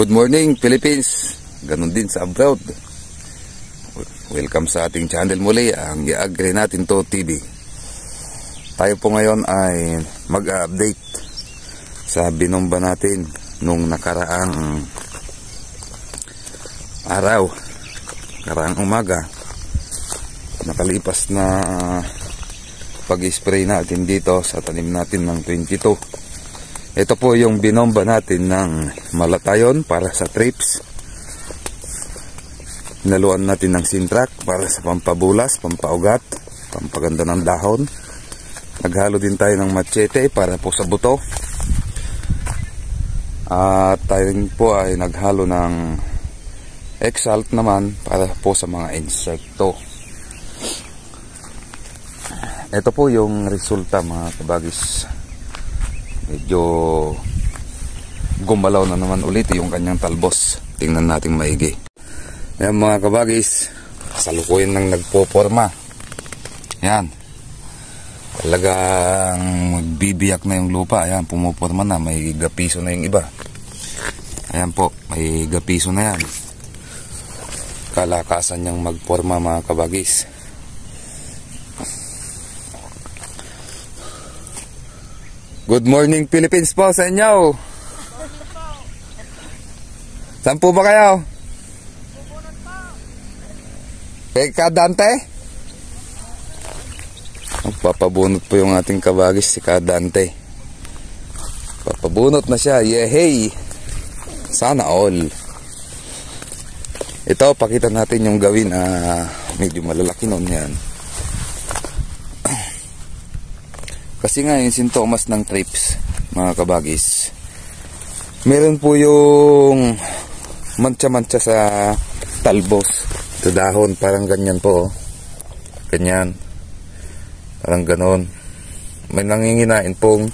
Good morning Philippines. Ganon din sa abroad. Welcome sa ating channel muli, ang i-agree natin to TV. Tayo po ngayon ay mag-update sa binomba natin nung nakaraang araw, nakaraang umaga. Nakalipas na uh, pag-spray natin dito sa tanim natin ng 22. Ito po yung binomba natin ng malatayon para sa trips Naluan natin ng sintrak para sa pampabulas, pampaugat, pampaganda ng dahon. Naghalo din tayo ng machete para po sa buto. At tayo po ay naghalo ng exalt naman para po sa mga insekto. Ito po yung resulta mga kabagis. Medyo gumalaw na naman ulit yung kanyang talbos. Tingnan natin maigi. Ayan mga kabagis, salukuyan nang nagpoporma. Ayan. Talagang magbibiyak na yung lupa. Ayan, pumuporma na. May gapiso na yung iba. Ayan po, may gapiso na yan. Kalakasan niyang magporma mga kabagis. Good morning Philippines po sa inyo. Saan po ba kayo? Kay Kadante? Papabunot po yung ating kabagis si Kadante. Papabunot na siya. Yehey! Sana all. Ito, pakita natin yung gawin. Ah, medyo malalaki nun yan. Kasi nga yung sintomas ng trips, mga kabagis. Meron po yung mancha-mancha sa talbos ito dahon, parang ganyan po. Oh. Ganyan. Parang ganon. May nanginginain pong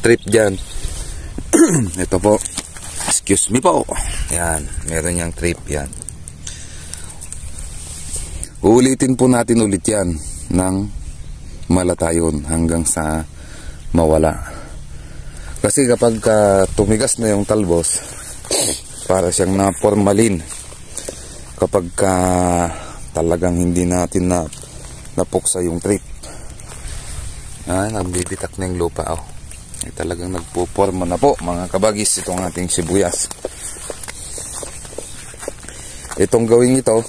trip dyan. Ito po. Excuse me po. Yan. Meron niyang trip yan. Uulitin po natin ulit yan ng malatayon hanggang sa mawala. Kasi kapag uh, tumigas na yung talbos, para siyang na formalin kapag ka talagang hindi natin na napuksa yung trip ay nagbibitak na yung lupa oh. ay talagang nagpuporma na po mga kabagis itong ating sibuyas itong gawing ito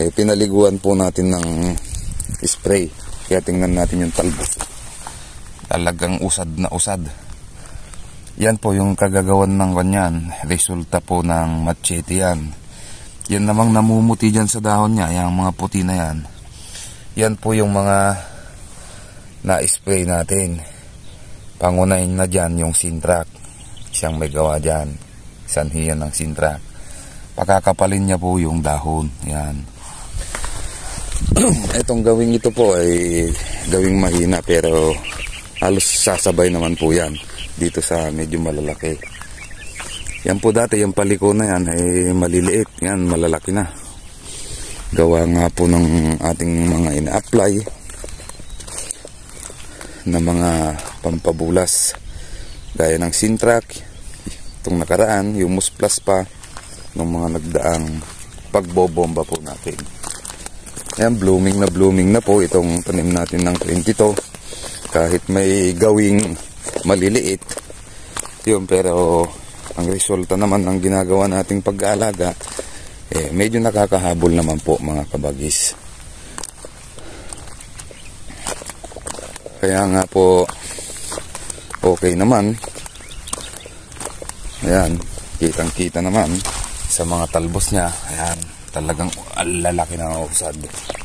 eh, pinaliguan po natin ng spray kaya tingnan natin yung talbo talagang usad na usad yan po yung kagagawan ng kanyan resulta po ng machete yan yan namang namumuti dyan sa dahon niya, yung mga puti na yan. Yan po yung mga na-spray natin. Pangunahin na dyan yung sintrak. Siyang may gawa dyan. Sanhiyan ng sintrak. Pakakapalin niya po yung dahon. Yan. Itong gawing ito po ay gawing mahina pero halos sasabay naman po yan dito sa medyo malalaki. Yan po dati, yung paliko na yan ay maliliit. Yan, malalaki na. Gawa nga po ng ating mga ina-apply na mga pampabulas. Gaya ng Sintrac, itong nakaraan, yung Musplas pa, ng mga nagdaang pagbobomba po natin. Yan, blooming na blooming na po itong tanim natin ng 22. Kahit may gawing maliliit, yun pero ang resulta naman ng ginagawa nating pag-aalaga eh, medyo nakakahabol naman po mga kabagis. Kaya nga po okay naman. Ayan kitang kita naman sa mga talbos niya. Ayan talagang lalaki na usad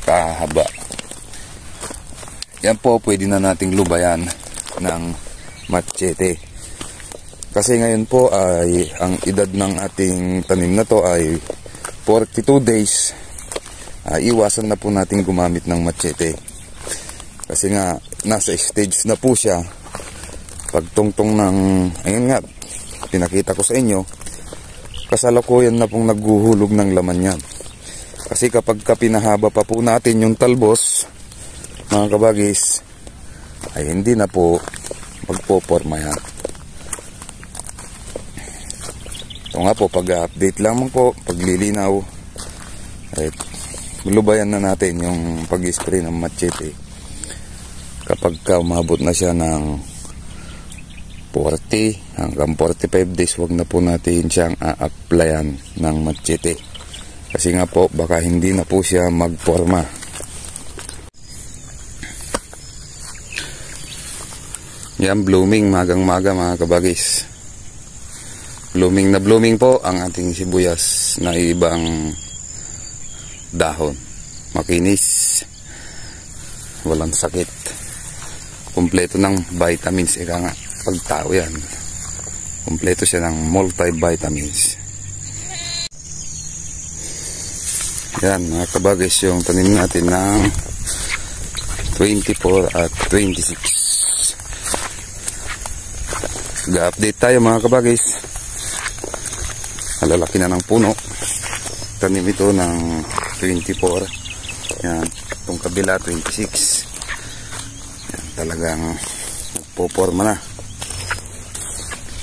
kahaba yan po pwede na nating lubayan ng machete kasi ngayon po ay ang edad ng ating tanim na to ay 42 days. Uh, iwasan na po natin gumamit ng machete. Kasi nga nasa stage na po siya. Pagtungtong ng ayun nga pinakita ko sa inyo kasalukuyan na pong naghuhulog ng laman yan. Kasi kapag ka pinahaba pa po natin yung talbos mga kabagis ay hindi na po magpoporma yan. ito nga po pag-update lamang po paglilinaw ay lubayan na natin yung pag-spray ng machete kapag ka umabot na siya ng 40 hanggang 45 days wag na po natin siyang a-applyan ng machete kasi nga po baka hindi na po siya magporma. Yan blooming magang maga mga kabagis. Blooming na blooming po ang ating sibuyas na ibang dahon. Makinis. Walang sakit. Kumpleto ng vitamins ika nga pag tao yan. Kumpleto siya ng multivitamins yan mga kabagis yung tanim natin ng 24 at 26 Ga-update tayo mga kabagis. Malalaki na ng puno. Tanim ito ng 24. Yan. Itong kabila 26. Yan. Talagang nagpoporma na.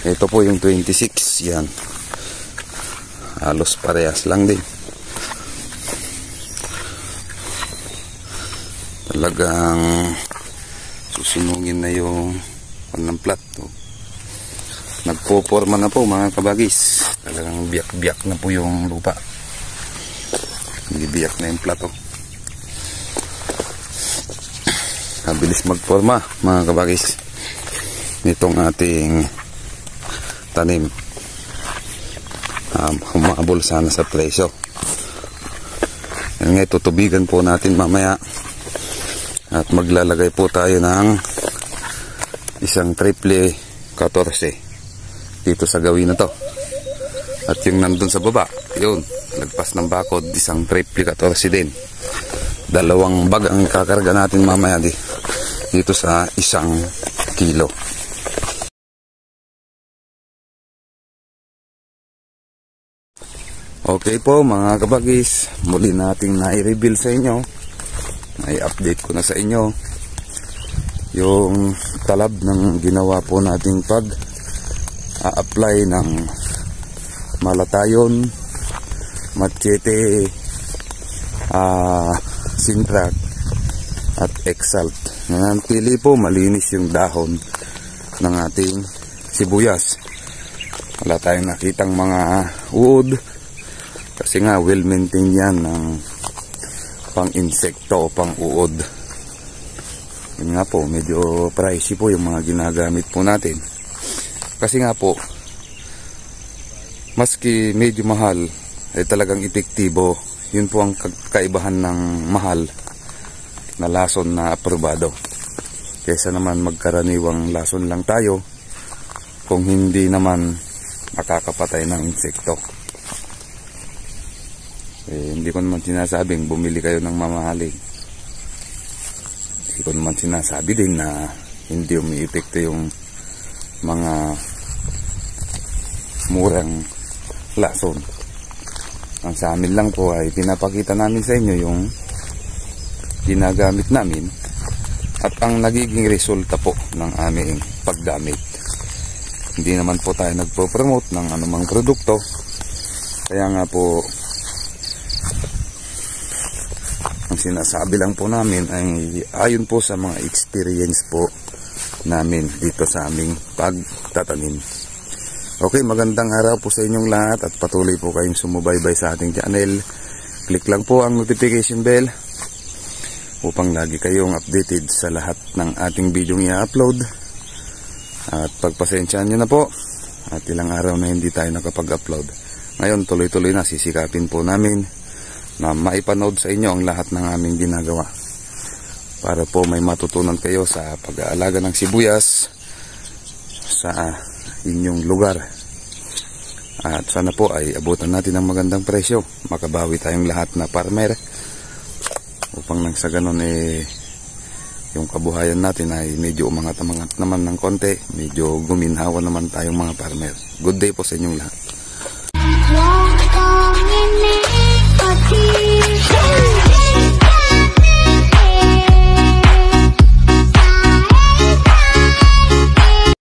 Ito po yung 26. Yan. Halos parehas lang din. Talagang susunugin na yung ng plat. Oh nagpoporma na po mga kabagis. Talagang biyak-biyak na po yung lupa. Biyak na yung plato. Mabilis magporma mga kabagis nitong ating tanim. Um, humabol sana sa presyo. Yan nga tutubigan po natin mamaya at maglalagay po tayo ng isang triple 14 dito sa gawin na to. At yung nandun sa baba, yun, lagpas ng bakod, isang triple 14 din. Dalawang bag ang kakarga natin mamaya di, dito sa isang kilo. Okay po mga kabagis, muli nating nai-reveal sa inyo. Nai-update ko na sa inyo yung talab ng ginawa po nating pag a-apply ng malatayon, machete, uh, sintrak at exalt. Ngayon, pili po malinis yung dahon ng ating sibuyas. Wala tayong nakitang mga wood kasi nga well maintained yan ng pang insekto o pang uod. Yun nga po, medyo pricey po yung mga ginagamit po natin. Kasi nga po, maski medyo mahal, ay talagang epektibo. Yun po ang kaibahan ng mahal na lason na aprobado. Kesa naman magkaraniwang lason lang tayo kung hindi naman makakapatay ng insekto. Eh, hindi ko naman sinasabing bumili kayo ng mamahaling. Hindi ko naman sinasabi din na hindi umiipekto yung mga murang lason. Ang sa amin lang po ay pinapakita namin sa inyo yung ginagamit namin at ang nagiging resulta po ng aming paggamit. Hindi naman po tayo nagpo-promote ng anumang produkto. Kaya nga po ang sinasabi lang po namin ay ayon po sa mga experience po namin dito sa aming pagtatanim. Okay, magandang araw po sa inyong lahat at patuloy po kayong sumubaybay sa ating channel. Click lang po ang notification bell upang lagi kayong updated sa lahat ng ating video i-upload. At pagpasensyaan nyo na po at ilang araw na hindi tayo nakapag-upload. Ngayon tuloy-tuloy na sisikapin po namin na maipanood sa inyo ang lahat ng aming ginagawa para po may matutunan kayo sa pag-aalaga ng sibuyas sa inyong lugar. At sana po ay abutan natin ng magandang presyo. Makabawi tayong lahat na farmer upang nang sa ganun eh yung kabuhayan natin ay medyo umangat-umangat naman ng konti. Medyo guminhawa naman tayong mga farmer. Good day po sa inyong lahat.